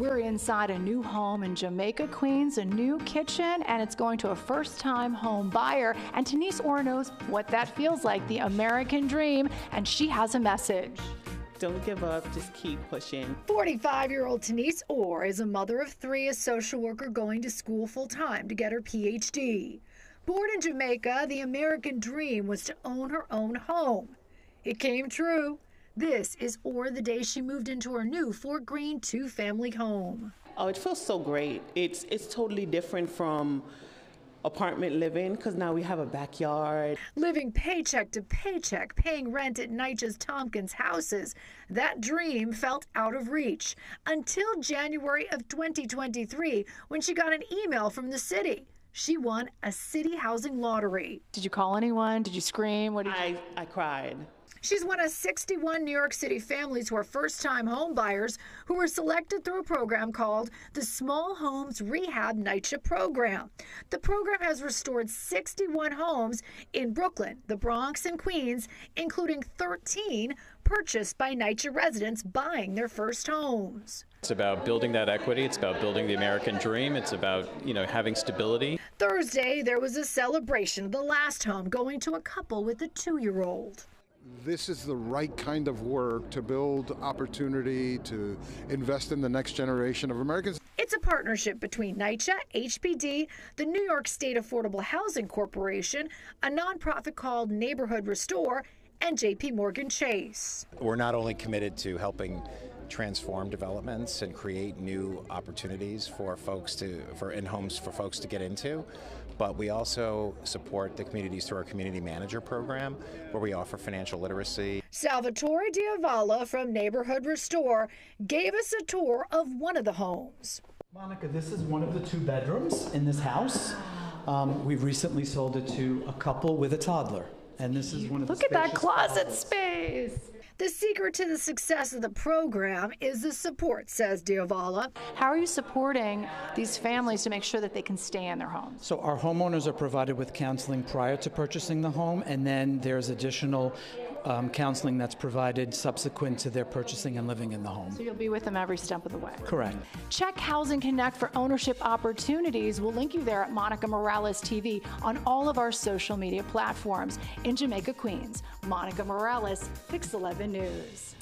We're inside a new home in Jamaica, Queens, a new kitchen, and it's going to a first time home buyer. And Denise Orr knows what that feels like the American dream, and she has a message. Don't give up, just keep pushing. 45 year old Denise Orr is a mother of three, a social worker going to school full time to get her PhD. Born in Jamaica, the American dream was to own her own home. It came true. This is Orr the day she moved into her new Fort Greene two family home. Oh, it feels so great. It's it's totally different from apartment living because now we have a backyard. Living paycheck to paycheck, paying rent at NYCHA's Tompkins houses. That dream felt out of reach until January of 2023 when she got an email from the city. She won a city housing lottery. Did you call anyone? Did you scream? What did you... I, I cried. She's one of 61 New York City families who are first time home buyers who were selected through a program called the Small Homes Rehab NYCHA Program. The program has restored 61 homes in Brooklyn, the Bronx, and Queens, including 13 purchased by NYCHA residents buying their first homes. It's about building that equity. It's about building the American dream. It's about, you know, having stability. Thursday, there was a celebration of the last home going to a couple with a two year old this is the right kind of work to build opportunity, to invest in the next generation of Americans. It's a partnership between NYCHA, HPD, the New York State Affordable Housing Corporation, a nonprofit called Neighborhood Restore, and JP Morgan Chase. We're not only committed to helping transform developments and create new opportunities for folks to for in homes for folks to get into but we also support the communities through our community manager program where we offer financial literacy. Salvatore Diavala from Neighborhood Restore gave us a tour of one of the homes. Monica, this is one of the two bedrooms in this house. Um, we've recently sold it to a couple with a toddler. And this is one of Look at that closet closets. space. The secret to the success of the program is the support, says Diavala. How are you supporting these families to make sure that they can stay in their homes? So, our homeowners are provided with counseling prior to purchasing the home, and then there's additional um, counseling that's provided subsequent to their purchasing and living in the home. So you'll be with them every step of the way. Correct. Check Housing Connect for ownership opportunities. We'll link you there at Monica Morales TV on all of our social media platforms in Jamaica, Queens. Monica Morales, Pix 11 News.